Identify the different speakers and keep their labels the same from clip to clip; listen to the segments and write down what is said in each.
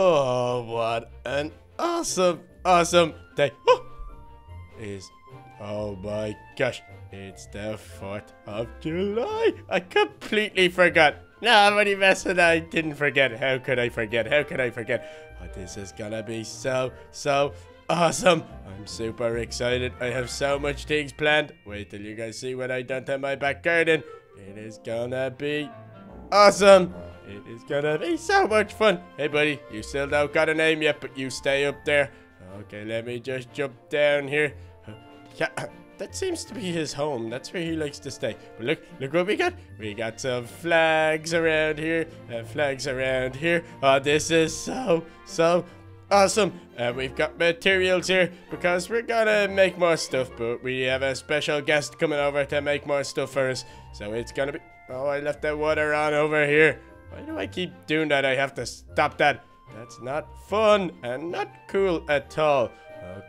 Speaker 1: Oh, what an awesome, awesome day. Oh, is, oh my gosh, it's the 4th of July. I completely forgot. Nobody messing, I didn't forget. How could I forget? How could I forget? Oh, this is gonna be so, so awesome. I'm super excited. I have so much things planned. Wait till you guys see what I done to my back garden. It is gonna be awesome. It is gonna be so much fun. Hey, buddy, you still don't got a name yet, but you stay up there. Okay, let me just jump down here. Yeah, that seems to be his home. That's where he likes to stay. But look, look what we got. We got some flags around here and flags around here. Oh, this is so, so awesome. And we've got materials here because we're gonna make more stuff, but we have a special guest coming over to make more stuff for us. So it's gonna be... Oh, I left the water on over here. Why do I keep doing that? I have to stop that. That's not fun and not cool at all.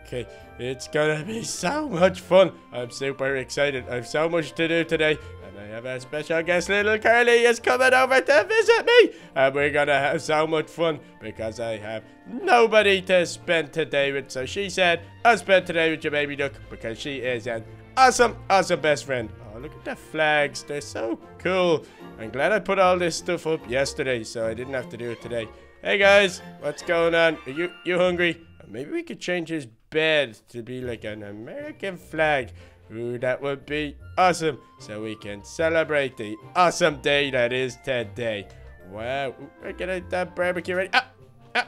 Speaker 1: Okay, it's gonna be so much fun. I'm super excited. I have so much to do today. And I have a special guest, little Carly, is coming over to visit me. And we're gonna have so much fun because I have nobody to spend today with. So she said, I'll spend today with your baby duck because she is an awesome, awesome best friend. Oh, look at the flags. They're so cool. I'm glad I put all this stuff up yesterday so I didn't have to do it today. Hey guys, what's going on? Are you you hungry? Maybe we could change his bed to be like an American flag. Ooh, that would be awesome. So we can celebrate the awesome day that is today. Wow, we're gonna that barbecue ready. Ah, ah.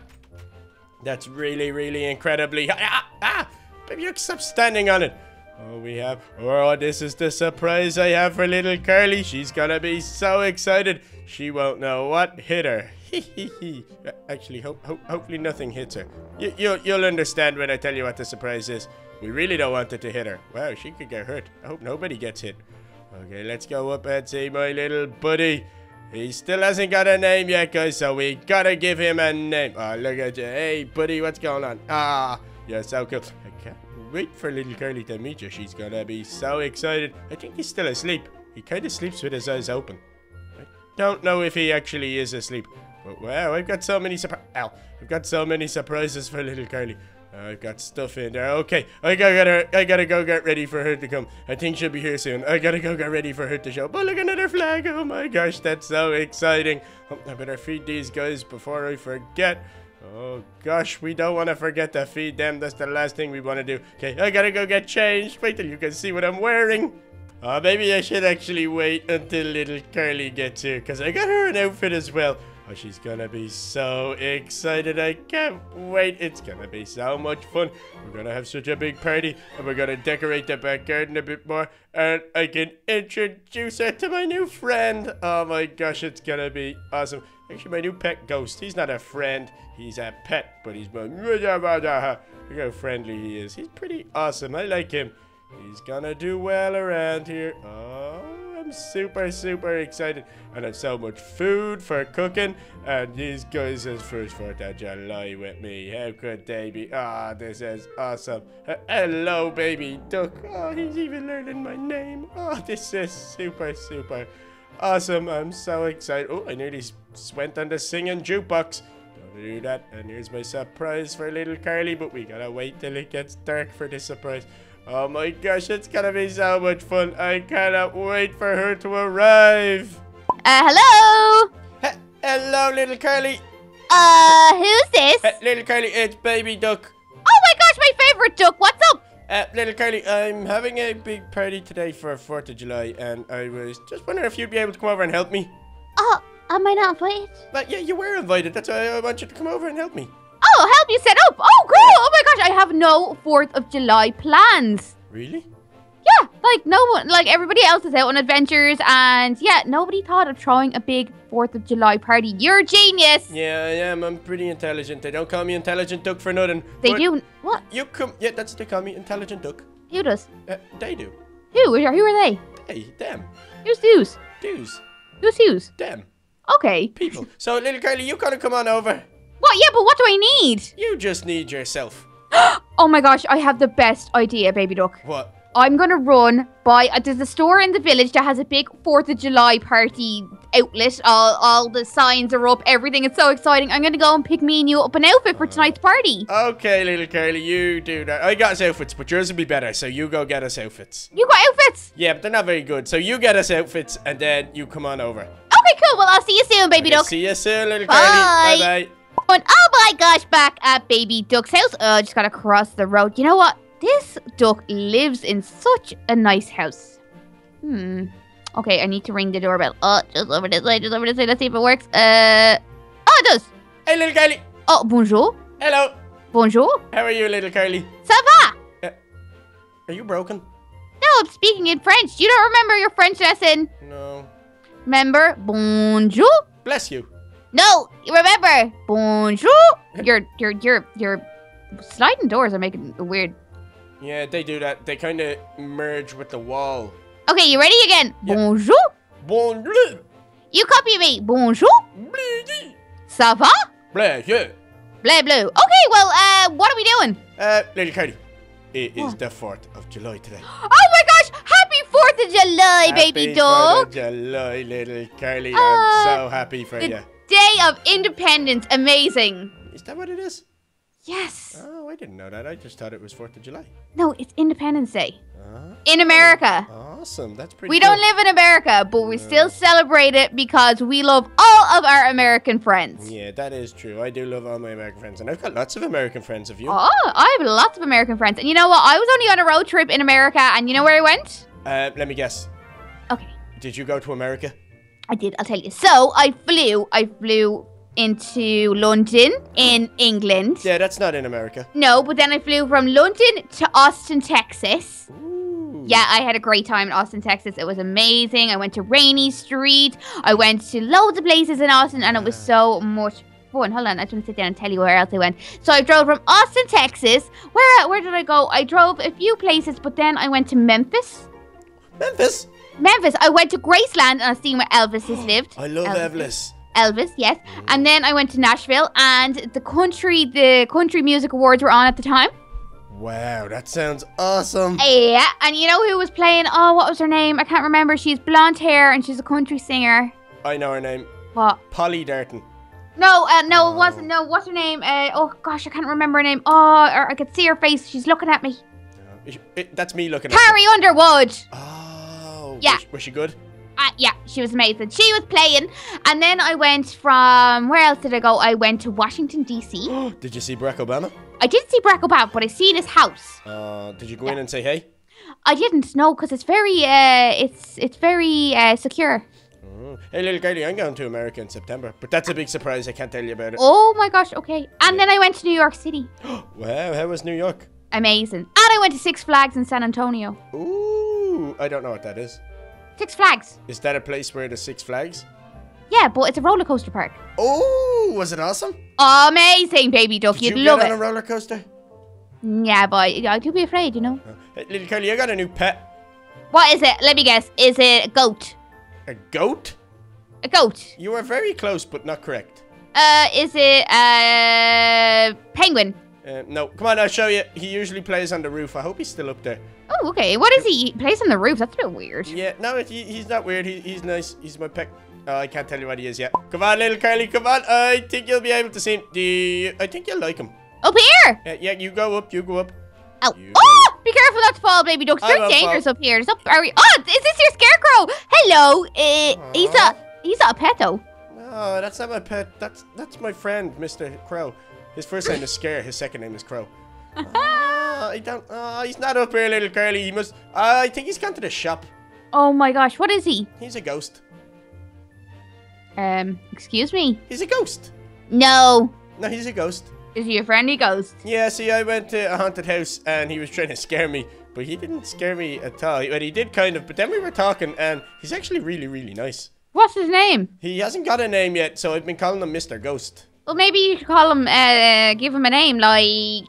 Speaker 1: That's really, really incredibly. Ah, ah, baby, you stop standing on it. Oh, we have. Oh, this is the surprise I have for little Carly. She's gonna be so excited. She won't know what hit her. Actually, ho ho hopefully nothing hits her. You, you, you'll understand when I tell you what the surprise is. We really don't want it to hit her. Wow, she could get hurt. I hope nobody gets hit. Okay, let's go up and see my little buddy. He still hasn't got a name yet, guys, so we gotta give him a name. Oh, look at you. Hey, buddy, what's going on? Ah, you're so cool. Wait for little Carly to meet you. She's gonna be so excited. I think he's still asleep. He kind of sleeps with his eyes open. I don't know if he actually is asleep. But wow, I've got so many surprises. I've got so many surprises for little Carly. I've got stuff in there. Okay, I gotta, I gotta go get ready for her to come. I think she'll be here soon. I gotta go get ready for her to show. But oh, look, another flag. Oh my gosh, that's so exciting. Oh, I better feed these guys before I forget. Oh gosh, we don't want to forget to feed them. That's the last thing we want to do. Okay, I gotta go get changed. Wait till you can see what I'm wearing. Uh, maybe I should actually wait until little Carly gets here, because I got her an outfit as well. Oh, she's gonna be so excited. I can't wait. It's gonna be so much fun. We're gonna have such a big party, and we're gonna decorate the back garden a bit more, and I can introduce her to my new friend. Oh my gosh, it's gonna be awesome. Actually, my new pet ghost. He's not a friend. He's a pet, but he's my... Look how friendly he is. He's pretty awesome. I like him. He's gonna do well around here. Oh, I'm super, super excited. And I have so much food for cooking. And these guys is first 4th of July with me. How could they be? Ah, oh, this is awesome. Hello, baby duck. Oh, he's even learning my name. Oh, this is super, super awesome. I'm so excited. Oh, I nearly went on the singing jukebox. Don't do that. And here's my surprise for little Carly. But we gotta wait till it gets dark for this surprise. Oh my gosh, it's gonna be so much fun. I cannot wait for her to arrive.
Speaker 2: Uh, hello?
Speaker 1: H hello, little Carly.
Speaker 2: Uh, who's this?
Speaker 1: Uh, little Carly, it's Baby Duck.
Speaker 2: Oh my gosh, my favorite duck. What's up?
Speaker 1: Uh, little Carly, I'm having a big party today for 4th of July, and I was just wondering if you'd be able to come over and help me.
Speaker 2: Oh, am I not invited?
Speaker 1: But yeah, you were invited. That's why I want you to come over and help me.
Speaker 2: Oh, help you set up. Oh, cool. Oh my gosh, I have no 4th of July plans.
Speaker 1: Really?
Speaker 2: Yeah, like no one, like everybody else is out on adventures, and yeah, nobody thought of throwing a big 4th of July party. You're a genius.
Speaker 1: Yeah, I am. I'm pretty intelligent. They don't call me Intelligent Duck for nothing.
Speaker 2: They do. What?
Speaker 1: You come. Yeah, that's what they call me, Intelligent Duck.
Speaker 2: Who does?
Speaker 1: Uh, they do.
Speaker 2: Who? Who are they?
Speaker 1: Hey, them.
Speaker 2: Who's who's?
Speaker 1: Dudes.
Speaker 2: Who's who's?
Speaker 1: Them.
Speaker 2: Okay.
Speaker 1: People. So, little Carly, you gotta come on over.
Speaker 2: What? Yeah, but what do I need?
Speaker 1: You just need yourself.
Speaker 2: oh my gosh, I have the best idea, baby duck.
Speaker 1: What?
Speaker 2: I'm gonna run by. Uh, there's a store in the village that has a big Fourth of July party outlet. All, all the signs are up. Everything is so exciting. I'm gonna go and pick me and you up an outfit for tonight's party.
Speaker 1: Okay, little Carly, you do that. I got us outfits, but yours will be better, so you go get us outfits.
Speaker 2: You got outfits?
Speaker 1: Yeah, but they're not very good. So you get us outfits, and then you come on over.
Speaker 2: Okay, cool. Well, I'll see you soon, baby
Speaker 1: Okay,
Speaker 2: duck.
Speaker 1: See you soon, little
Speaker 2: Bye.
Speaker 1: Carly. Bye bye.
Speaker 2: Oh my gosh, back at Baby Duck's house. Oh, I just gotta cross the road. You know what? This duck lives in such a nice house. Hmm. Okay, I need to ring the doorbell. Oh, just over this way, just over this way. Let's see if it works. Uh. Oh, it does.
Speaker 1: Hey, little Carly.
Speaker 2: Oh, bonjour.
Speaker 1: Hello.
Speaker 2: Bonjour.
Speaker 1: How are you, little Carly?
Speaker 2: Ça va?
Speaker 1: Are you broken?
Speaker 2: No, I'm speaking in French. You don't remember your French lesson?
Speaker 1: No.
Speaker 2: Remember? Bonjour.
Speaker 1: Bless you.
Speaker 2: No, remember? Bonjour. Your, your, your, your sliding doors are making it weird.
Speaker 1: Yeah, they do that. They kind of merge with the wall.
Speaker 2: Okay, you ready again?
Speaker 1: Yeah.
Speaker 2: Bonjour.
Speaker 1: Bonjour.
Speaker 2: You copy me. Bonjour.
Speaker 1: Bleh,
Speaker 2: Ça va?
Speaker 1: bleh, yeah.
Speaker 2: Blah, blue. Okay, well, uh, what are we doing?
Speaker 1: Uh, little Carly. It is
Speaker 2: What?
Speaker 1: the 4th of July today.
Speaker 2: Oh my gosh! Happy 4th of July, baby dog!
Speaker 1: 4th of July, little Carly.
Speaker 2: Uh,
Speaker 1: I'm so happy for
Speaker 2: the-
Speaker 1: you.
Speaker 2: Day of Independence. Amazing.
Speaker 1: Is that what it is?
Speaker 2: Yes.
Speaker 1: Oh, I didn't know that. I just thought it was 4th of July.
Speaker 2: No, it's Independence Day.
Speaker 1: Ah,
Speaker 2: In America.
Speaker 1: awesome. That's pretty
Speaker 2: We
Speaker 1: cool.
Speaker 2: don't live in America, but we
Speaker 1: No.
Speaker 2: still celebrate it because we love all of our American friends.
Speaker 1: Yeah, that is true. I do love all my American friends, and I've got lots of American friends of you.
Speaker 2: Oh, I have lots of American friends. And you know what? I was only on a road trip in America, and you know where I went?
Speaker 1: Uh, let me guess.
Speaker 2: Okay.
Speaker 1: Did you go to America?
Speaker 2: I did, I'll tell you. So I flew, I flew into London in England.
Speaker 1: Yeah, that's not in America.
Speaker 2: No, but then I flew from London to Austin, Texas.
Speaker 1: Ooh.
Speaker 2: Yeah, I had a great time in Austin, Texas. It was amazing. I went to Rainy Street. I went to loads of places in Austin, and it was so much fun. Hold on, I just want to sit down and tell you where else I went. So I drove from Austin, Texas. Where where did I go? I drove a few places, but then I went to Memphis.
Speaker 1: Memphis.
Speaker 2: Memphis. I went to Graceland, and I seen where Elvis has lived.
Speaker 1: I love
Speaker 2: Elvis.
Speaker 1: Elvis.
Speaker 2: Elvis, yes. And then I went to Nashville, and the country the country music awards were on at the time.
Speaker 1: Wow, that sounds awesome.
Speaker 2: Yeah, and you know who was playing? Oh, what was her name? I can't remember. She's blonde hair and she's a country singer.
Speaker 1: I know her name.
Speaker 2: What?
Speaker 1: Polly Darton.
Speaker 2: No, uh, no, it wasn't. No, what's her name? Uh, oh gosh, I can't remember her name. Oh, I could see her face. She's looking at me.
Speaker 1: It- it- that's me looking at
Speaker 2: Carrie Underwood.
Speaker 1: Oh.
Speaker 2: Yeah.
Speaker 1: Was, was she good?
Speaker 2: Uh, yeah, she was amazing. She was playing, and then I went from where else did I go? I went to Washington D.C.
Speaker 1: did you see Barack Obama?
Speaker 2: I didn't see Barack Obama, but I seen his house.
Speaker 1: Uh, did you go in and say hey?
Speaker 2: I didn't know because it's very, uh, it's it's very uh, secure.
Speaker 1: Oh. Hey, little girlie, I'm going to America in September, but that's a big surprise. I can't tell you about it.
Speaker 2: Oh my gosh, okay. And then I went to New York City.
Speaker 1: Wow, how was New York?
Speaker 2: Amazing. And I went to Six Flags in San Antonio.
Speaker 1: Ooh, I don't know what that is.
Speaker 2: Six Flags.
Speaker 1: Is that a place where there's Six Flags?
Speaker 2: Yeah, but it's a roller coaster park.
Speaker 1: Oh, was it awesome?
Speaker 2: Amazing, baby duck.
Speaker 1: Did
Speaker 2: You'd love it.
Speaker 1: you
Speaker 2: love
Speaker 1: get on a roller coaster?
Speaker 2: Yeah, but I do be afraid, you know.
Speaker 1: Hey, little Carly, I got a new pet.
Speaker 2: What is it? Let me guess. Is it a goat?
Speaker 1: A goat?
Speaker 2: A goat.
Speaker 1: You were very close, but not correct.
Speaker 2: Uh, is it a penguin?
Speaker 1: Uh, no, come on, I'll show you. He usually plays on the roof. I hope he's still up there.
Speaker 2: Oh, okay. What is he? He plays on the roof. That's a bit weird.
Speaker 1: Yeah, no, he, he's not weird. He, he's nice. He's my pet. Oh, I can't tell you what he is yet. Come on, little Carly, come on. I think you'll be able to see him. Do you- I think you'll like him.
Speaker 2: Up here.
Speaker 1: Uh, yeah, you go up, you go up.
Speaker 2: Oh,
Speaker 1: You
Speaker 2: oh! Be careful not to fall, baby
Speaker 1: I
Speaker 2: very dangerous
Speaker 1: fall.
Speaker 2: up here. Up. Are we? Oh, is this your scarecrow? Hello. Uh, he's a he's not a pet though.
Speaker 1: No, that's not my pet. That's that's my friend, Mr. Crow. His first name is Scare. His second name is Crow. Ah, I don't. Oh, he's not up here, little Carly. He must. I think he's gone to the shop.
Speaker 2: Oh my gosh, what is he?
Speaker 1: He's a ghost.
Speaker 2: Um, excuse me.
Speaker 1: He's a ghost.
Speaker 2: No.
Speaker 1: No, he's a ghost.
Speaker 2: Is he a friendly ghost?
Speaker 1: Yeah, see, I went to a haunted house and he was trying to scare me, but he didn't scare me at all. But he did kind of, but then we were talking and he's actually really, really nice.
Speaker 2: What's his name?
Speaker 1: He hasn't got a name yet, so I've been calling him Mr. Ghost.
Speaker 2: Well, maybe you should call him. Uh, give him a name like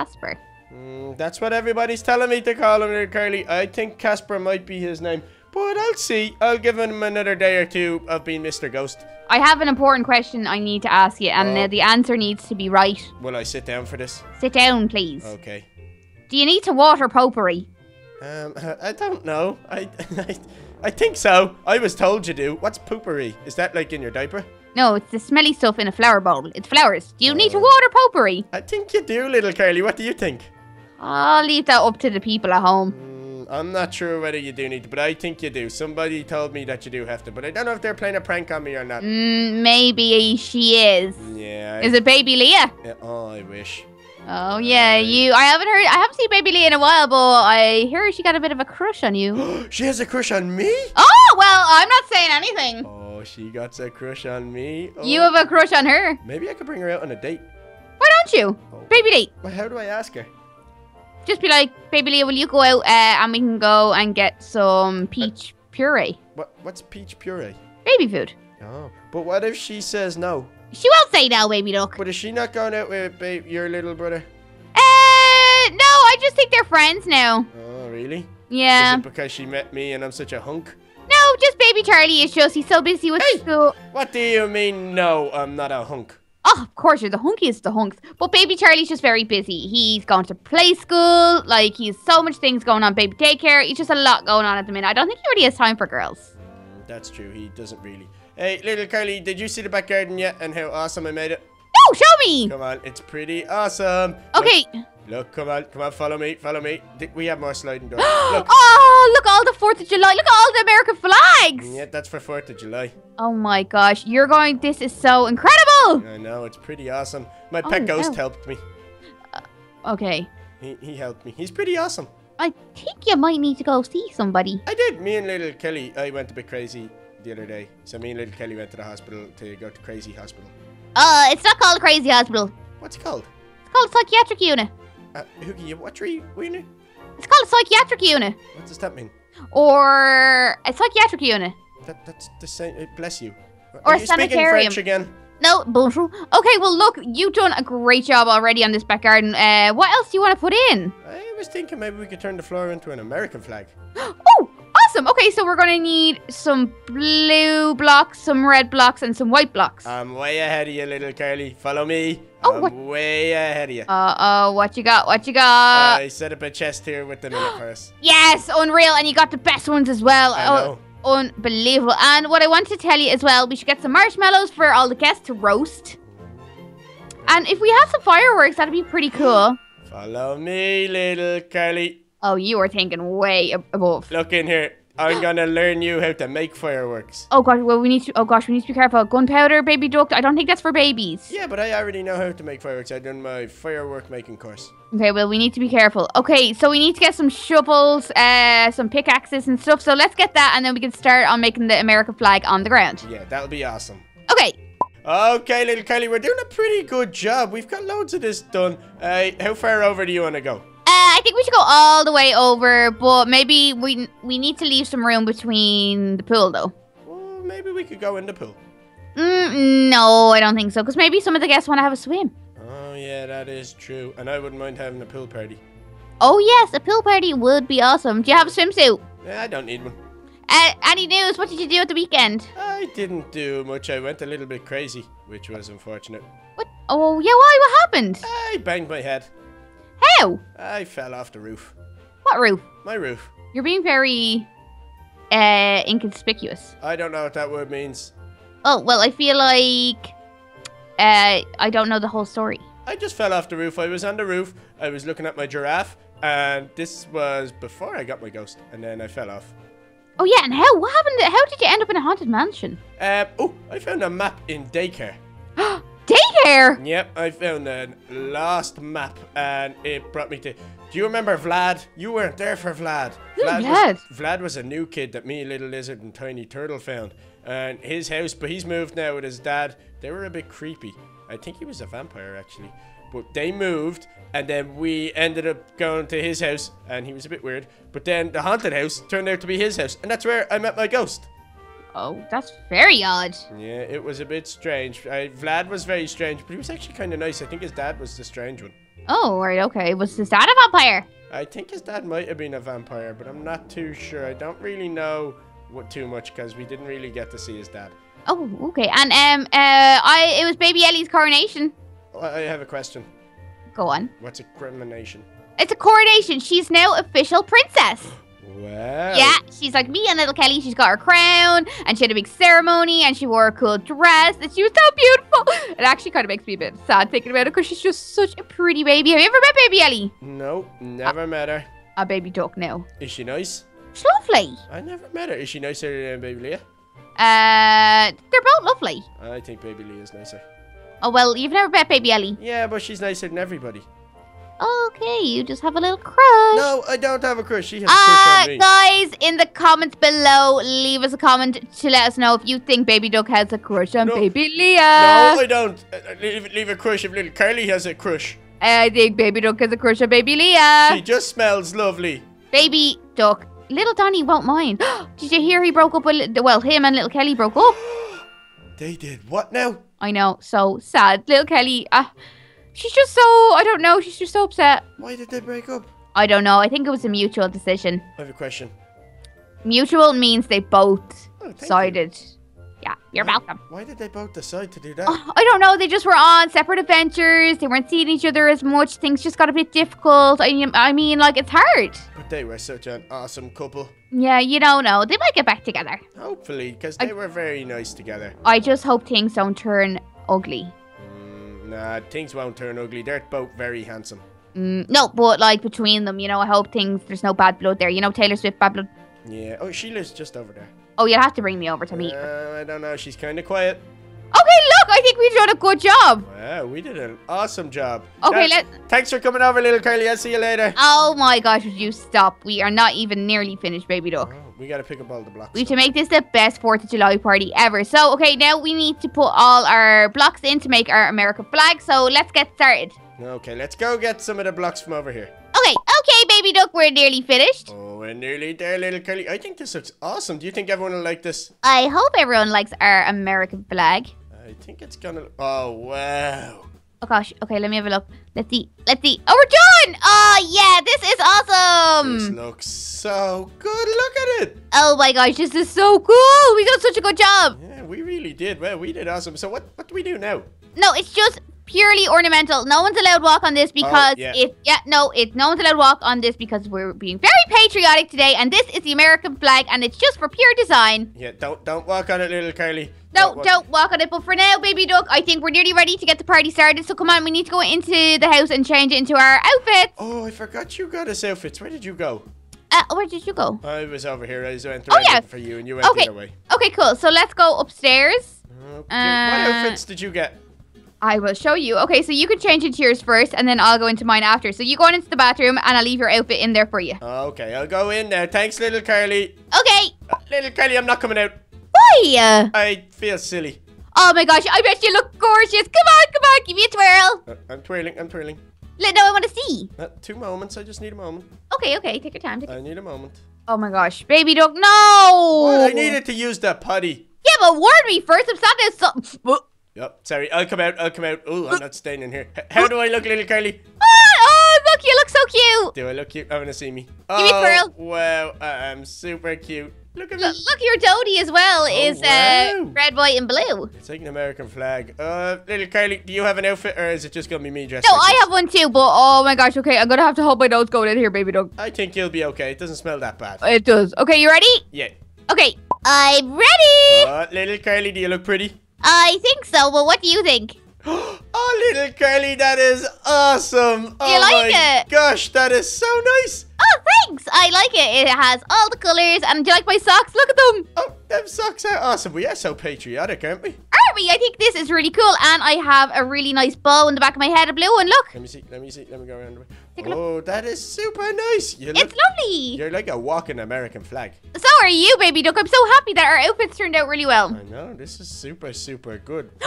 Speaker 2: Casper.
Speaker 1: Mm, that's what everybody's telling me to call him, little Carly. I think Casper might be his name, but I'll see. I'll give him another day or two of being Mr. Ghost.
Speaker 2: I have an important question I need to ask you, and
Speaker 1: Oh.
Speaker 2: uh, the answer needs to be right.
Speaker 1: Will I sit down for this?
Speaker 2: Sit down, please.
Speaker 1: Okay.
Speaker 2: Do you need to water potpourri?
Speaker 1: Um, I don't know. I, I, I think so. I was told you do. What's poopery? Is that like in your diaper?
Speaker 2: No, it's the smelly stuff in a flower bowl. It's flowers. Do you need to water potpourri?
Speaker 1: I think you do, little Carly. What do you think?
Speaker 2: I'll leave that up to the people at home.
Speaker 1: Mm, I'm not sure whether you do need to, but I think you do. Somebody told me that you do have to, but I don't know if they're playing a prank on me or not.
Speaker 2: Mm, maybe she is.
Speaker 1: Yeah.
Speaker 2: Is it baby Leah?
Speaker 1: I, oh, I wish.
Speaker 2: Oh yeah, you. I haven't heard. I haven't seen baby Lee in a while, but I hear she got a bit of a crush on you.
Speaker 1: she has a crush on me?
Speaker 2: oh well, I'm not saying anything.
Speaker 1: Oh, she got a crush on me. Oh.
Speaker 2: You have a crush on her.
Speaker 1: Maybe I could bring her out on a date.
Speaker 2: Why don't you?
Speaker 1: Oh.
Speaker 2: Baby date.
Speaker 1: Well, how do I ask her?
Speaker 2: Just be like, baby Lee, will you go out uh, and we can go and get some peach puree,
Speaker 1: What? What's peach puree?
Speaker 2: baby food.
Speaker 1: Oh, but what if she says no?
Speaker 2: She won't say no, baby duck.
Speaker 1: But is she not going out with babe, your little brother?
Speaker 2: Uh, no, I just think they're friends now.
Speaker 1: Oh, really?
Speaker 2: Yeah.
Speaker 1: Is it because she met me and I'm such a hunk?
Speaker 2: No, just baby Charlie is just he's so busy with
Speaker 1: Hey!
Speaker 2: school.
Speaker 1: What do you mean, no, I'm not a hunk?
Speaker 2: Oh, of course, you're the hunkiest of the hunks. But baby Charlie's just very busy. He's gone to play school. Like, he's so much things going on. Baby daycare. He's just a lot going on at the minute. I don't think he really has time for girls.
Speaker 1: Mm, That's true, he doesn't really. Hey, little Carly, did you see the back garden yet and how awesome I made it?
Speaker 2: No, show me.
Speaker 1: Come on, it's pretty awesome.
Speaker 2: Okay.
Speaker 1: Look, look, come on, come on, follow me, follow me. We have more sliding doors. look.
Speaker 2: oh, look all the Fourth of July. Look at all the American flags.
Speaker 1: Yeah, that's for 4th of July.
Speaker 2: Oh my gosh, you're going. This is so incredible.
Speaker 1: I know, it's pretty awesome. My
Speaker 2: Oh,
Speaker 1: pet ghost
Speaker 2: wow.
Speaker 1: helped me.
Speaker 2: Uh, okay,
Speaker 1: He, he helped me. He's pretty awesome.
Speaker 2: I think you might need to go see somebody.
Speaker 1: I did. Me and little Kelly, I went a bit crazy the other day. So me and little Kelly went to the hospital to go to Crazy Hospital.
Speaker 2: Uh, it's not called Crazy Hospital.
Speaker 1: What's it called?
Speaker 2: It's called psychiatric unit.
Speaker 1: Uh, Hoogie, what tree you in?
Speaker 2: It's called a psychiatric unit.
Speaker 1: What does that mean?
Speaker 2: Or a psychiatric unit.
Speaker 1: That, that's the same. uh, bless you.
Speaker 2: Or
Speaker 1: Are
Speaker 2: a
Speaker 1: you speaking
Speaker 2: sanitarium.
Speaker 1: French again?
Speaker 2: No, bonjour. Okay, well, look, you've done a great job already on this back garden. Uh, what else do you want to put in?
Speaker 1: I was thinking maybe we could turn the floor into an American flag.
Speaker 2: Oh, awesome. Okay, so we're going to need some blue blocks, some red blocks, and some white blocks.
Speaker 1: I'm way ahead of you, little Carly. Follow me.
Speaker 2: Oh,
Speaker 1: I'm
Speaker 2: what-
Speaker 1: way ahead of you.
Speaker 2: Uh-oh, what you got? What you got?
Speaker 1: I set up a chest here with the minute first.
Speaker 2: yes, unreal. And you got the best ones as well.
Speaker 1: I
Speaker 2: Oh,
Speaker 1: know.
Speaker 2: unbelievable. And what I want to tell you as well, we should get some marshmallows for all the guests to roast. And if we have some fireworks, that'd be pretty cool.
Speaker 1: Follow me, little Carly.
Speaker 2: Oh, you are thinking way above.
Speaker 1: Look in here. I'm gonna learn you how to make fireworks.
Speaker 2: Oh gosh, well we need to. Oh gosh, we need to be careful. Gunpowder, baby duck. I don't think that's for babies.
Speaker 1: Yeah, but I already know how to make fireworks. I've done my firework making course.
Speaker 2: Okay, well we need to be careful. Okay, so we need to get some shovels, uh, some pickaxes and stuff. So let's get that, and then we can start on making the American flag on the ground.
Speaker 1: Yeah, that'll be awesome.
Speaker 2: Okay.
Speaker 1: Okay, little Carly, we're doing a pretty good job. We've got loads of this done. Uh, how far over do you want to go?
Speaker 2: I think we should go all the way over, but maybe we we need to leave some room between the pool, though.
Speaker 1: Well, maybe we could go in the pool.
Speaker 2: Mm, no, I don't think so. Because maybe some of the guests want to have a swim.
Speaker 1: Oh, yeah, that is true. And I wouldn't mind having a pool party.
Speaker 2: Oh yes, a pool party would be awesome. Do you have a swimsuit?
Speaker 1: Yeah, I don't need one.
Speaker 2: Uh, any news? What did you do at the weekend?
Speaker 1: I didn't do much. I went a little bit crazy, which was unfortunate.
Speaker 2: What? Oh yeah, why? What happened?
Speaker 1: I banged my head.
Speaker 2: How?
Speaker 1: I fell off the roof.
Speaker 2: What roof?
Speaker 1: My roof.
Speaker 2: You're being very uh inconspicuous.
Speaker 1: I don't know what that word means.
Speaker 2: Oh well, I feel like uh I don't know the whole story.
Speaker 1: I just fell off the roof. I was on the roof. I was looking at my giraffe, and this was before I got my ghost, and then I fell off.
Speaker 2: Oh yeah, and how? What happened? How did you end up in a haunted mansion?
Speaker 1: Um, oh, I found a map in daycare. Yep, I found a lost map, and it brought me to. Do you remember Vlad? You weren't there for Vlad.
Speaker 2: Who's
Speaker 1: Was,
Speaker 2: Vlad?
Speaker 1: Vlad was a new kid that me, Little Lizard, and Tiny Turtle found. And his house, but he's moved now with his dad. They were a bit creepy. I think he was a vampire, actually. But they moved, and then we ended up going to his house, and he was a bit weird. But then the haunted house turned out to be his house, and that's where I met my ghost.
Speaker 2: Oh, that's very odd.
Speaker 1: Yeah, it was a bit strange. I, Vlad was very strange, but he was actually kind of nice. I think his dad was the strange one.
Speaker 2: Oh, right, okay. Was his dad a vampire?
Speaker 1: I think his dad might have been a vampire, but I'm not too sure. I don't really know what too much because we didn't really get to see his dad.
Speaker 2: Oh, okay. And um, uh, I it was Baby Ellie's coronation.
Speaker 1: Oh, I I have a question.
Speaker 2: Go on.
Speaker 1: What's a coronation?
Speaker 2: It's a coronation. She's now official princess.
Speaker 1: Wow.
Speaker 2: Yeah, she's like me and little Kelly. She's got her crown, and she had a big ceremony, and she wore a cool dress, and she was so beautiful. It actually kind of makes me a bit sad thinking about it because she's just such a pretty baby. Have you ever met Baby Ellie?
Speaker 1: No, never met her.
Speaker 2: A baby duck now.
Speaker 1: Is she nice?
Speaker 2: She's lovely.
Speaker 1: I never met her. Is she nicer than Baby Leah?
Speaker 2: Uh, they're both lovely.
Speaker 1: I think Baby Leah is nicer.
Speaker 2: Oh well, you've never met Baby Ellie.
Speaker 1: Yeah, but she's nicer than everybody.
Speaker 2: Okay, you just have a little crush.
Speaker 1: No, I don't have a crush. She has a crush
Speaker 2: Uh,
Speaker 1: on me.
Speaker 2: guys, in the comments below, leave us a comment to let us know if you think Baby Duck has a crush on
Speaker 1: No.
Speaker 2: Baby Leah.
Speaker 1: no, I don't. Uh, uh, leave, leave a crush if little Carly has a crush.
Speaker 2: I think Baby Duck has a crush on Baby Leah.
Speaker 1: She just smells lovely.
Speaker 2: Baby Duck. Little Donny won't mind. Did you hear he broke up with, well, him and little Kelly broke up?
Speaker 1: They did what now?
Speaker 2: I know, so sad. Little Kelly, uh, she's just so, I don't know, she's just so upset.
Speaker 1: Why did they break up?
Speaker 2: I don't know, I think it was a mutual decision.
Speaker 1: I have a question.
Speaker 2: Mutual means they both
Speaker 1: Oh, thank you.
Speaker 2: decided. Yeah, you're welcome.
Speaker 1: Why did they both decide to do that?
Speaker 2: Oh, I don't know. They just were on separate adventures. They weren't seeing each other as much. Things just got a bit difficult. I, I mean, like it's hard.
Speaker 1: But they were such an awesome couple.
Speaker 2: Yeah, you don't know. They might get back together.
Speaker 1: Hopefully, because
Speaker 2: I-
Speaker 1: they were very nice together.
Speaker 2: I just hope things don't turn ugly.
Speaker 1: Nah, things won't turn ugly. They're both very handsome.
Speaker 2: Mm, no, but like between them, you know, I hope things there's no bad blood there. You know, Taylor Swift bad blood.
Speaker 1: Yeah. Oh, she lives just over there.
Speaker 2: Oh, you'll have to bring me over to meet her.
Speaker 1: Uh, I don't know. She's kind of quiet.
Speaker 2: Okay, look, I think we've done a good job.
Speaker 1: Wow, we did an awesome job.
Speaker 2: Okay,
Speaker 1: Thanks-
Speaker 2: let.
Speaker 1: Thanks for coming over, little Carly. I'll see you later.
Speaker 2: Oh my gosh, would you stop? We are not even nearly finished, baby duck.
Speaker 1: We gotta pick up all the blocks.
Speaker 2: We to make this the best 4th of July party ever. So, okay, now we need to put all our blocks in to make our American flag. So, let's get started.
Speaker 1: Okay, let's go get some of the blocks from over here.
Speaker 2: Okay, okay, baby duck, we're nearly finished.
Speaker 1: Oh, we're nearly there, little Carly. I think this looks awesome. Do you think everyone will like this?
Speaker 2: I hope everyone likes our American flag.
Speaker 1: I think it's gonna. Oh wow!
Speaker 2: Oh gosh, okay, let me have a look. Let's see, let's see. Oh, we're done! Oh, yeah, this is awesome!
Speaker 1: This looks so good. Look at it.
Speaker 2: Oh my gosh, this is so cool! We did such a good job!
Speaker 1: Yeah, we really did. Well, we did awesome. So what? What do we do now?
Speaker 2: No, it's just purely ornamental. No one's allowed walk on this because
Speaker 1: yeah.
Speaker 2: it yeah, no, it no one's allowed walk on this because we're being very patriotic today and this is the American flag and it's just for pure design.
Speaker 1: Yeah, don't don't walk on it, little Carly.
Speaker 2: No,
Speaker 1: walk-
Speaker 2: don't walk on it. But for now, baby duck, I think we're nearly ready to get the party started. So come on, we need to go into the house and change into our outfits.
Speaker 1: Oh, I forgot you got us outfits. Where did you go?
Speaker 2: Uh, where did you go?
Speaker 1: I was over here. I just went
Speaker 2: Oh, yeah.
Speaker 1: for you, and you went
Speaker 2: Okay.
Speaker 1: the other way.
Speaker 2: Okay, cool. So let's go upstairs.
Speaker 1: Okay. what
Speaker 2: Uh,
Speaker 1: outfits did you get?
Speaker 2: I will show you. Okay, so you can change into yours first, and then I'll go into mine after. So you go on into the bathroom, and I'll leave your outfit in there for you.
Speaker 1: Okay, I'll go in now. Thanks, little Carly.
Speaker 2: Okay.
Speaker 1: Uh, little Carly, I'm not coming out.
Speaker 2: Why?
Speaker 1: I feel silly.
Speaker 2: Oh my gosh, I bet you look gorgeous. Come on, come on, give me a twirl.
Speaker 1: Uh, I'm twirling. I'm twirling.
Speaker 2: Let no, I want to see.
Speaker 1: Uh, two moments. I just need a moment.
Speaker 2: Okay, okay, take your time. Take
Speaker 1: I need a moment.
Speaker 2: oh my gosh, baby duck, no.
Speaker 1: What? I needed to use that putty.
Speaker 2: Yeah, but warn me first. I'm starting to something.
Speaker 1: Yep. Sorry. I'll come out. I'll come out. Oh, I'm not staying in here. H- how do I look, little Carly?
Speaker 2: Oh, oh, look, you look so cute.
Speaker 1: Do I look cute? I want to see me.
Speaker 2: Give me
Speaker 1: Oh,
Speaker 2: twirl.
Speaker 1: wow. I am super cute. Look at me.
Speaker 2: Look, your toady as well is uh,
Speaker 1: Oh,
Speaker 2: red, white, and blue.
Speaker 1: It's like an American flag. Uh, little Carly, do you have an outfit or is it just gonna be me dressed
Speaker 2: No,
Speaker 1: like
Speaker 2: I
Speaker 1: this?
Speaker 2: have one too, but oh my gosh, okay, I'm gonna have to hold my nose going in here, baby dog.
Speaker 1: I think you'll be okay. It doesn't smell that bad.
Speaker 2: It does. Okay, you ready?
Speaker 1: Yeah.
Speaker 2: Okay, I'm ready.
Speaker 1: Uh, little Carly, do you look pretty?
Speaker 2: I think so, but what do you think?
Speaker 1: Oh, little Carly, that is awesome. Oh
Speaker 2: like
Speaker 1: my
Speaker 2: it?
Speaker 1: gosh, that is so nice.
Speaker 2: Oh, thanks. I like it. It has all the colors, and do you like my socks? Look at them.
Speaker 1: Oh, them socks are awesome. We are so patriotic, aren't we?
Speaker 2: Are we? I think this is really cool, and I have a really nice bow in the back of my head, a blue. one. look,
Speaker 1: Let me see. Let me see. Let me go around.
Speaker 2: Take a look.
Speaker 1: Oh, that is super nice. You look,
Speaker 2: it's lovely.
Speaker 1: you're like a walking American flag.
Speaker 2: So are you, baby duck. I'm so happy that our outfits turned out really well.
Speaker 1: I know. This is super, super good.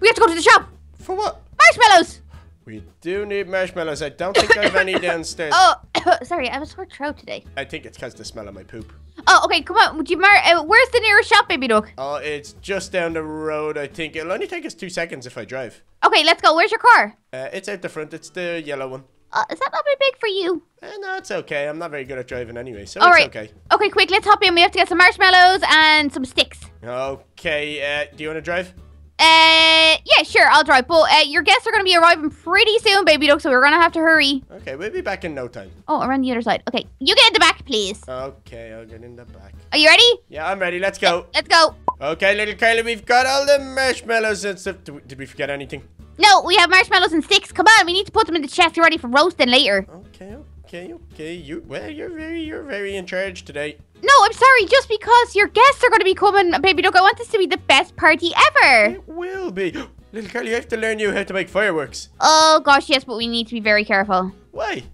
Speaker 2: we have to go to the shop.
Speaker 1: For what?
Speaker 2: Marshmallows.
Speaker 1: We do need marshmallows. I don't think I have any downstairs.
Speaker 2: Oh, sorry, I have a sore throat today.
Speaker 1: I think it's because the smell of my poop.
Speaker 2: Oh, okay, come on. Would you mar- uh, Where's the nearest shop, baby duck?
Speaker 1: Oh, it's just down the road. I think it'll only take us two seconds if I drive.
Speaker 2: Okay, let's go. Where's your car?
Speaker 1: Uh, it's out the front. It's the yellow one.
Speaker 2: Uh, is that not very big for you?
Speaker 1: Uh, no, it's okay. I'm not very good at driving anyway, so
Speaker 2: All
Speaker 1: it's
Speaker 2: right.
Speaker 1: okay.
Speaker 2: Okay, quick, let's hop in. We have to get some marshmallows and some sticks.
Speaker 1: Okay. Uh, do you want to drive?
Speaker 2: Uh, yeah, sure, I'll drive. But uh, your guests are going to be arriving pretty soon, baby duck, so we're going to have to hurry.
Speaker 1: Okay, we'll be back in no time.
Speaker 2: Oh, around the other side. Okay, you get in the back, please.
Speaker 1: Okay, I'll get in the back.
Speaker 2: Are you ready?
Speaker 1: Yeah, I'm ready. Let's go.
Speaker 2: Let's go.
Speaker 1: Okay, little Kylie, we've got all the marshmallows and stuff. Did we forget anything?
Speaker 2: No, we have marshmallows and sticks. Come on, we need to put them in the chest You're ready for roasting later.
Speaker 1: Okay, okay, okay. You well, you're very, you're very in charge today.
Speaker 2: No, I'm sorry. Just because your guests are going to be coming, baby duck, I want this to be the best party ever.
Speaker 1: It will be. Little Kylie, I have to learn you how to make fireworks.
Speaker 2: Oh gosh, yes, but we need to be very careful
Speaker 1: Why?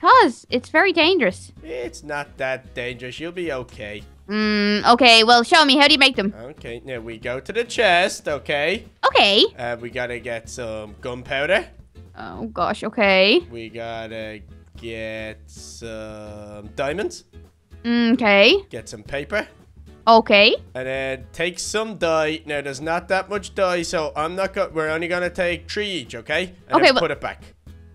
Speaker 2: because it's very dangerous.
Speaker 1: It's not that dangerous. You'll be okay.
Speaker 2: Hmm. Okay. Well, show me. How do you make them?
Speaker 1: Okay, now we go to the chest, okay?
Speaker 2: Okay.
Speaker 1: Uh, we gotta get some gunpowder.
Speaker 2: Oh gosh. Okay.
Speaker 1: We gotta get some diamonds.
Speaker 2: Okay.
Speaker 1: Get some paper.
Speaker 2: Okay.
Speaker 1: And then take some dye. Now, there's not that much dye, so I'm not go- We're only gonna take three each, okay? And
Speaker 2: Okay,
Speaker 1: then put it back.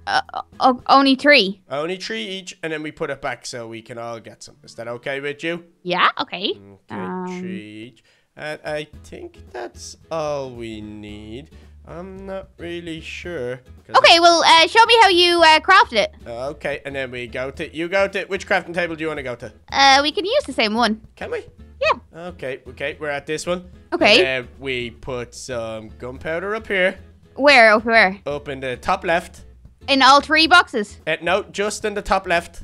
Speaker 2: Uh, o- only three.
Speaker 1: Only three each, and then we put it back so we can all get some. Is that okay with you?
Speaker 2: Yeah. Okay.
Speaker 1: Okay,
Speaker 2: Um.
Speaker 1: three each. And I think that's all we need. I'm not really sure.
Speaker 2: Okay. Well, uh, show me how you uh, craft it.
Speaker 1: Uh, okay, and then we go to you go to which crafting table do you want to go to?
Speaker 2: Uh, we can use the same one.
Speaker 1: Can we?
Speaker 2: Yeah.
Speaker 1: Okay, okay, we're at this one.
Speaker 2: Okay.
Speaker 1: And then we put some gunpowder up here,
Speaker 2: Where? Over where?
Speaker 1: up in the top left.
Speaker 2: In all three boxes.
Speaker 1: Uh, no, just in the top left.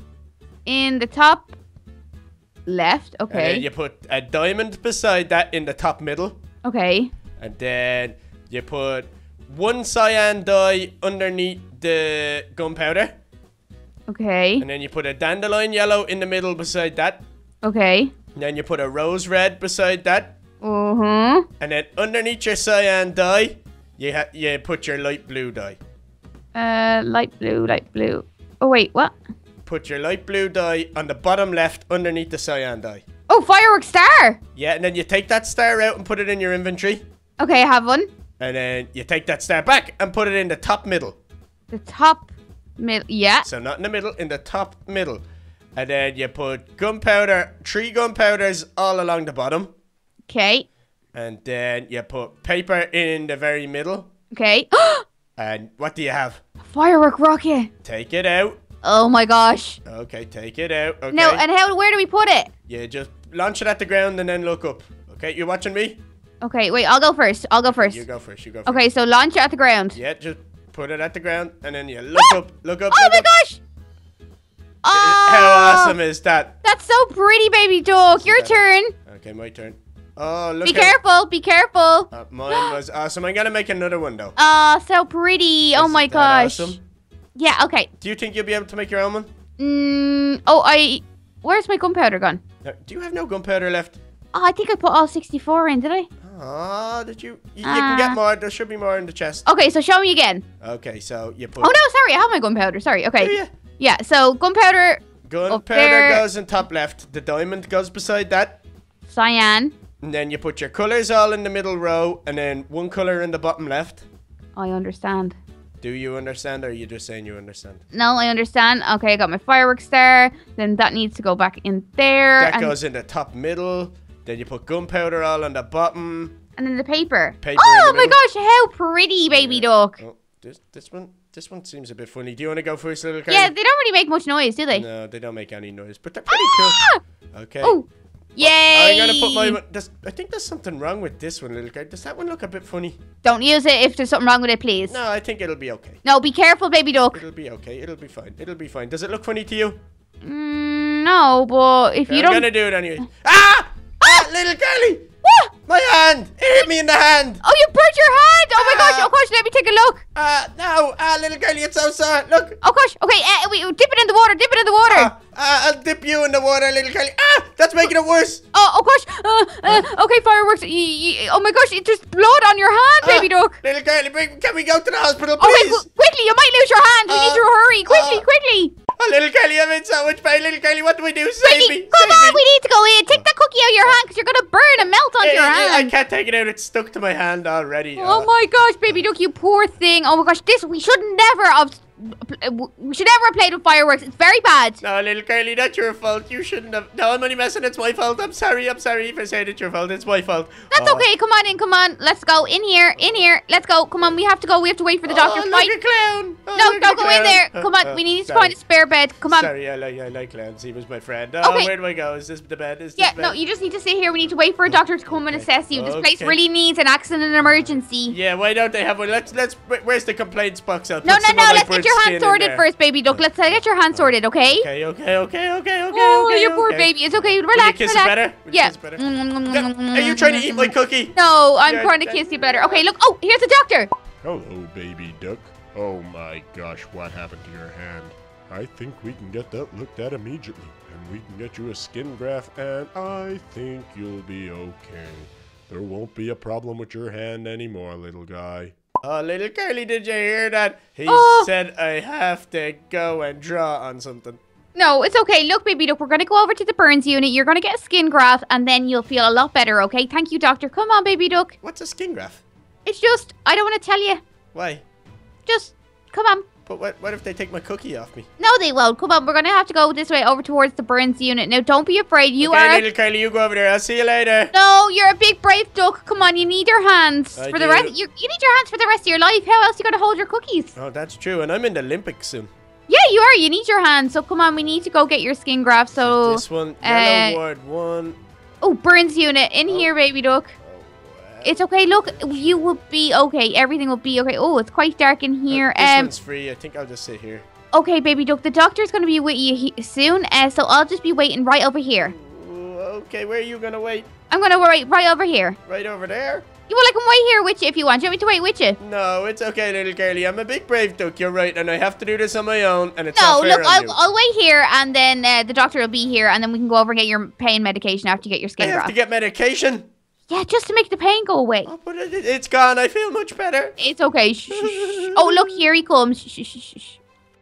Speaker 2: In the top left.
Speaker 1: And then
Speaker 2: Okay.
Speaker 1: you put a diamond beside that in the top middle,
Speaker 2: Okay.
Speaker 1: and then you put one cyan dye underneath the gunpowder,
Speaker 2: Okay.
Speaker 1: and then you put a dandelion yellow in the middle beside that.
Speaker 2: Okay.
Speaker 1: And then you put a rose red beside that.
Speaker 2: Uh huh.
Speaker 1: And then underneath your cyan dye, you ha- you put your light blue dye.
Speaker 2: Uh, light blue, light blue. Oh wait, what?
Speaker 1: Put your light blue dye on the bottom left underneath the cyan dye.
Speaker 2: Oh, firework star.
Speaker 1: Yeah, and then you take that star out and put it in your inventory.
Speaker 2: Okay, I have one.
Speaker 1: And then you take that star back and put it in the top middle.
Speaker 2: The top middle. Yeah.
Speaker 1: So not in the middle, in the top middle. And then you put gunpowder, three gunpowders all along the bottom.
Speaker 2: Okay.
Speaker 1: And then you put paper in the very middle.
Speaker 2: Okay.
Speaker 1: And what do you have?
Speaker 2: Firework rocket.
Speaker 1: Take it out.
Speaker 2: Oh my gosh.
Speaker 1: Okay, take it out. Okay.
Speaker 2: No, and how? Where do we put it?
Speaker 1: Yeah, just launch it at the ground and then look up. Okay, you're watching me?
Speaker 2: Okay, wait. I'll go first. I'll go first.
Speaker 1: You go first. You go first.
Speaker 2: Okay, so launch it at the ground.
Speaker 1: Yeah, just put it at the ground and then you look up. Look up.
Speaker 2: Oh
Speaker 1: look
Speaker 2: my
Speaker 1: up.
Speaker 2: gosh. Oh,
Speaker 1: How ah! awesome is that?
Speaker 2: That's so pretty, baby dog. Your turn.
Speaker 1: Okay, my turn. Oh, look
Speaker 2: Be careful. Be careful.
Speaker 1: Uh, mine was awesome. I'm gonna make another one though.
Speaker 2: Oh, so pretty. Oh
Speaker 1: Isn't
Speaker 2: my
Speaker 1: that
Speaker 2: gosh.
Speaker 1: awesome?
Speaker 2: Yeah. Okay.
Speaker 1: Do you think you'll be able to make your own one?
Speaker 2: Mm, oh, I. Where's my gunpowder gone?
Speaker 1: Do you have no gunpowder left?
Speaker 2: Oh, I think I put all 64 in, did I?
Speaker 1: Ah, did you? You, you can get
Speaker 2: Uh.
Speaker 1: more. There should be more in the chest.
Speaker 2: Okay, so show me again.
Speaker 1: Okay, so you put.
Speaker 2: Oh no, sorry, I have my gunpowder. Sorry. Okay. Yeah. So gunpowder,
Speaker 1: Gunpowder goes in top left. The diamond goes beside that.
Speaker 2: cyan.
Speaker 1: And then you put your colors all in the middle row, and then one color in the bottom left.
Speaker 2: I understand.
Speaker 1: Do you understand, or are you just saying you understand?
Speaker 2: No, I understand. Okay, I got my fireworks there. Then that needs to go back in there.
Speaker 1: That goes in the top middle. Then you put gunpowder all on the bottom.
Speaker 2: and then the paper.
Speaker 1: Paper
Speaker 2: oh
Speaker 1: the
Speaker 2: my gosh, how pretty, baby duck.
Speaker 1: Oh, this this one this one seems a bit funny. Do you want to go first, little
Speaker 2: Yeah, they don't really make much noise, do they?
Speaker 1: No, they don't make any noise, but they're pretty
Speaker 2: Ah!
Speaker 1: cool. Okay.
Speaker 2: Oh, yay!
Speaker 1: I'm gonna put my. There's, I think there's something wrong with this one, little guy. Does that one look a bit funny?
Speaker 2: Don't use it if there's something wrong with it, please.
Speaker 1: No, I think it'll be okay.
Speaker 2: No, be careful, baby duck.
Speaker 1: It'll be okay. It'll be fine. It'll be fine. Does it look funny to you?
Speaker 2: Mm, no, but if you
Speaker 1: I'm
Speaker 2: don't.
Speaker 1: gonna do it anyway. Ah! Ah, little girlie!
Speaker 2: Ah!
Speaker 1: My hand! It hit me in the hand!
Speaker 2: Oh, you burnt your hand! Oh my gosh!
Speaker 1: Ah.
Speaker 2: Oh gosh! Let me take a look.
Speaker 1: Ah, no! Ah, little girlie, it's so sore! Look!
Speaker 2: Oh gosh! Okay, uh, we dip it in the water. Dip it in the water.
Speaker 1: Ah, ah, I'll dip you in the water, little girlie. Ah! That's making it worse!
Speaker 2: Oh, oh gosh! Uh, uh, okay, fireworks. Oh my gosh! There's blood on your hand, baby duck.
Speaker 1: Little girlie, can we go to the hospital, please?
Speaker 2: qu- quickly! You might lose your hand. We need
Speaker 1: Uh,
Speaker 2: to hurry. Quickly,
Speaker 1: uh,
Speaker 2: quickly,
Speaker 1: Oh, little girlie, I'm in so much pain. Little girlie, what do we do? Save
Speaker 2: quickly!
Speaker 1: me!
Speaker 2: Come
Speaker 1: Save
Speaker 2: on,
Speaker 1: me.
Speaker 2: we need to go in. Take that cookie out of your hand because you're gonna burn and melt on
Speaker 1: Eh,
Speaker 2: your
Speaker 1: hand. I can't take it out. It's stuck to my hand already.
Speaker 2: Oh
Speaker 1: Ah.
Speaker 2: my gosh, baby duck, you poor thing. Oh my gosh, this we should never have we should never have played with fireworks. It's very bad.
Speaker 1: No, little Carly, that's your fault. You shouldn't have. No, I'm only messing. It's my fault. I'm sorry. I'm sorry if I said it's your fault. It's my fault.
Speaker 2: That's
Speaker 1: Oh.
Speaker 2: okay. Come on in. Come on. Let's go in here. In here. Let's go. Come on. We have to go. We have to wait for the doctor.
Speaker 1: Oh,
Speaker 2: Fight.
Speaker 1: look a clown. Oh,
Speaker 2: No, don't go in there.
Speaker 1: Uh,
Speaker 2: Come on.
Speaker 1: uh,
Speaker 2: we need to find a spare bed. Come on.
Speaker 1: Sorry, I like I like clowns. He was my friend. Oh,
Speaker 2: Okay.
Speaker 1: where do I go? Is this the bed? Is this
Speaker 2: Yeah,
Speaker 1: bed?
Speaker 2: no, you just need to sit here. We need to wait for a doctor to come and assess you. This place really needs an accident emergency.
Speaker 1: Yeah, why don't they have one? Let's let's. Where's the complaints box? I'll
Speaker 2: No, no, no. Let's get
Speaker 1: bird
Speaker 2: your
Speaker 1: skin
Speaker 2: hands sorted
Speaker 1: there.
Speaker 2: first, baby duck. Let's uh, get your hands sorted, okay?
Speaker 1: Okay, okay, okay, okay, okay.
Speaker 2: Oh,
Speaker 1: okay,
Speaker 2: your poor
Speaker 1: okay.
Speaker 2: baby. It's okay.
Speaker 1: Will you
Speaker 2: Relax,
Speaker 1: kiss
Speaker 2: relax.
Speaker 1: better? Will
Speaker 2: Yeah.
Speaker 1: kiss better?
Speaker 2: Mm, mm, mm, mm
Speaker 1: Are you trying to eat my cookie?
Speaker 2: No, I'm
Speaker 1: Yeah,
Speaker 2: trying to kiss you better. Okay, look. Oh, here's the doctor.
Speaker 3: Hello, baby duck. Oh my gosh, what happened to your hand? I think we can get that looked at immediately, and we can get you a skin graft, and I think you'll be okay. There won't be a problem with your hand anymore, little guy.
Speaker 1: Oh, little Carly, did you hear that? He
Speaker 2: Oh.
Speaker 1: said I have to go and draw on something.
Speaker 2: No, it's okay. Look, baby, look, we're going to go over to the burns unit. You're going to get a skin graft, and then you'll feel a lot better, okay? Thank you, doctor. Come on, baby duck.
Speaker 1: What's a skin graft?
Speaker 2: It's just, I don't want to tell you.
Speaker 1: Why?
Speaker 2: Just, come on.
Speaker 1: But what, what if they take my cookie off me?
Speaker 2: No, they won't. Come on, we're going to have to go this way over towards the burns unit. Now, don't be afraid. You
Speaker 1: okay,
Speaker 2: are...
Speaker 1: little Carly, you go over there. I'll see you later.
Speaker 2: No, you're a big brave duck. Come on, you need your hands
Speaker 1: I
Speaker 2: for the rest. You, you need your hands for the rest of your life. How else are you gonna hold your cookies?
Speaker 1: Oh, that's true. And I'm in the Olympics soon.
Speaker 2: Yeah, you are. You need your hands. So come on, we need to go get your skin graft. So,
Speaker 1: This one, yellow
Speaker 2: uh,
Speaker 1: ward one.
Speaker 2: oh, burns unit in
Speaker 1: Oh.
Speaker 2: here, baby duck. It's okay. Look, you will be okay. Everything will be okay. Oh, it's quite dark in here.
Speaker 1: This
Speaker 2: Um,
Speaker 1: one's free. I think I'll just sit here.
Speaker 2: okay, baby duck. The doctor's gonna be with you he- soon. Uh, so I'll just be waiting right over here.
Speaker 1: Okay, where are you gonna wait?
Speaker 2: I'm gonna wait right over here.
Speaker 1: Right over there?
Speaker 2: You will. I can wait here with you if you want. Do you want me to wait with you?
Speaker 1: No, it's okay, little Carly. I'm a big brave duck. You're right, and I have to do this on my own, and it's
Speaker 2: No, look, I'll. I'll wait here, and then uh, the doctor will be here, and then we can go over and get your pain medication after you get your skin.
Speaker 1: I have
Speaker 2: graft.
Speaker 1: to get medication.
Speaker 2: Yeah, just to make the pain go away.
Speaker 1: Oh, but it, it's gone. I feel much better.
Speaker 2: It's okay. Shh, shh, shh. Oh, look, here he comes. Shh, shh, shh, shh.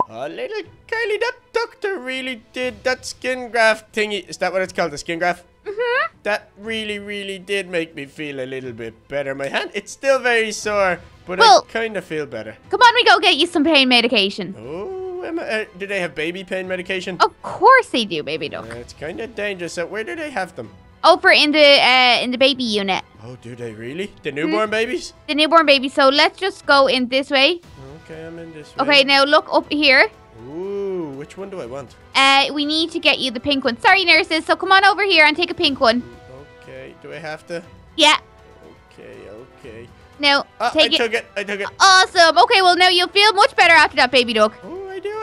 Speaker 1: Oh, little Carly, that doctor really did that skin graft thingy. Is that what it's called, the skin graft?
Speaker 2: Mhm.
Speaker 1: That really, really did make me feel a little bit better. My hand, it's still very sore, but
Speaker 2: Well-
Speaker 1: I kind of feel better.
Speaker 2: Come on, we go get you some pain medication.
Speaker 1: Oh, am I, uh, do they have baby pain medication?
Speaker 2: Of course they do, baby duck.
Speaker 1: Uh, it's kind of dangerous. So where do they have them?
Speaker 2: Over in the uh, in the baby unit,
Speaker 1: Oh, do they really? The newborn babies?
Speaker 2: the newborn baby. So let's just go in this way.
Speaker 1: Okay, I'm in this way.
Speaker 2: Okay, now look up here.
Speaker 1: Ooh, which one do I want?
Speaker 2: Uh, we need to get you the pink one. Sorry, nurses. So come on over here and take a pink one.
Speaker 1: Okay, do I have to?
Speaker 2: Yeah.
Speaker 1: Okay, okay.
Speaker 2: Now
Speaker 1: I
Speaker 2: take it.
Speaker 1: took it. I took it.
Speaker 2: Awesome. Okay, well now you'll feel much better after that, baby dog.
Speaker 1: Oh, I do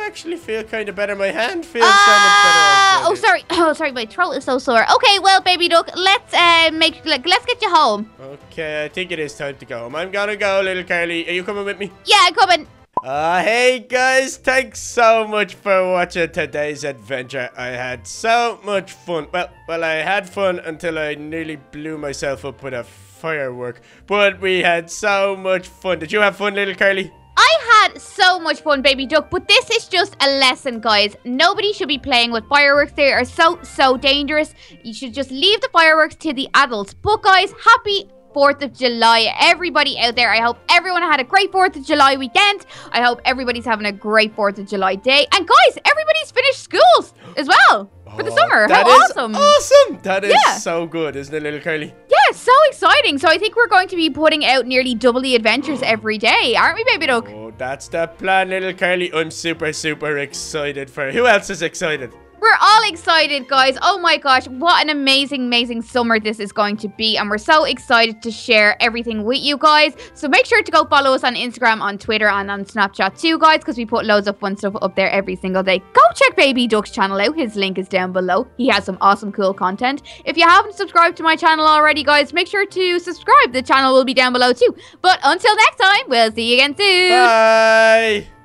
Speaker 1: actually feel kind of better. My hand feels
Speaker 2: Ah,
Speaker 1: so
Speaker 2: oh
Speaker 1: much better.
Speaker 2: sorry, oh sorry, my throat is so sore. Okay, well, baby duck, let's uh make like let's get you home.
Speaker 1: Okay, I think it is time to go home. I'm gonna go, little Carly. Are you coming with me?
Speaker 2: Yeah, I'm coming.
Speaker 1: Uh, hey guys, thanks so much for watching today's adventure. I had so much fun. Well, well, I had fun until I nearly blew myself up with a firework. But we had so much fun. Did you have fun, little Carly?
Speaker 2: I had so much fun, baby duck, but this is just a lesson, guys. Nobody should be playing with fireworks. They are so, so dangerous. You should just leave the fireworks to the adults. But, guys, happy 4th of July. Everybody out there, I hope everyone had a great 4th of July weekend. I hope everybody's having a great 4th of July day. And, guys, everybody's finished schools as well for the
Speaker 1: Oh,
Speaker 2: summer.
Speaker 1: that
Speaker 2: How
Speaker 1: is
Speaker 2: awesome.
Speaker 1: Awesome! That is
Speaker 2: Yeah.
Speaker 1: so good, isn't it, little Carly?
Speaker 2: Yeah, so exciting. So I think we're going to be putting out nearly double the adventures every day, aren't we, baby duck?
Speaker 1: Oh, that's the plan, little Carly. I'm super, super excited for Who else is excited?
Speaker 2: We're all excited, guys. Oh my gosh, what an amazing, amazing summer this is going to be. And we're so excited to share everything with you guys. So make sure to go follow us on Instagram, on Twitter, and on Snapchat too, guys, because we put loads of fun stuff up there every single day. Go check Baby Duck's channel out. His link is down below. He has some awesome, cool content. If you haven't subscribed to my channel already, guys, make sure to subscribe. The channel will be down below too. But until next time, we'll see you again soon.
Speaker 1: Bye!